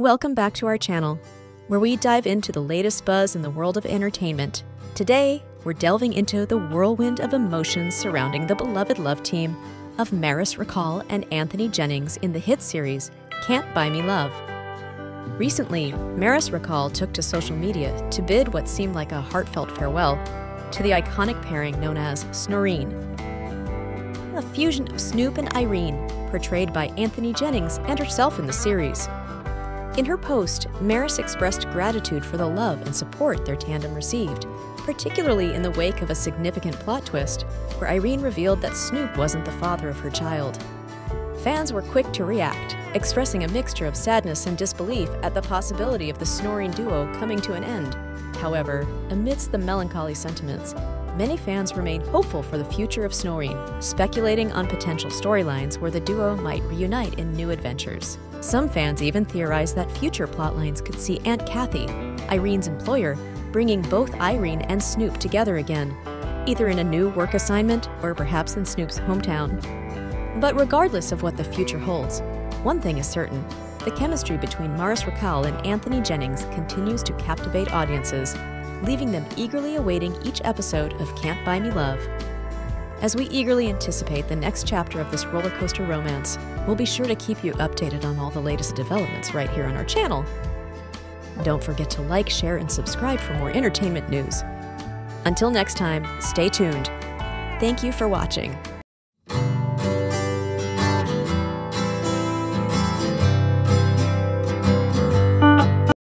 Welcome back to our channel, where we dive into the latest buzz in the world of entertainment. Today, we're delving into the whirlwind of emotions surrounding the beloved love team of Maris Racal and Anthony Jennings in the hit series Can't Buy Me Love. Recently, Maris Racal took to social media to bid what seemed like a heartfelt farewell to the iconic pairing known as Snorene. A fusion of Snoop and Irene, portrayed by Anthony Jennings and herself in the series. In her post, Maris expressed gratitude for the love and support their tandem received, particularly in the wake of a significant plot twist where Irene revealed that Snoop wasn't the father of her child. Fans were quick to react, expressing a mixture of sadness and disbelief at the possibility of the snoring duo coming to an end. However, amidst the melancholy sentiments, many fans remain hopeful for the future of Snorene, speculating on potential storylines where the duo might reunite in new adventures. Some fans even theorize that future plotlines could see Aunt Kathy, Irene's employer, bringing both Irene and Snoop together again, either in a new work assignment or perhaps in Snoop's hometown. But regardless of what the future holds, one thing is certain the chemistry between Maris Racal and Anthony Jennings continues to captivate audiences, leaving them eagerly awaiting each episode of Can't Buy Me Love. As we eagerly anticipate the next chapter of this roller coaster romance, we'll be sure to keep you updated on all the latest developments right here on our channel. Don't forget to like, share, and subscribe for more entertainment news. Until next time, stay tuned. Thank you for watching.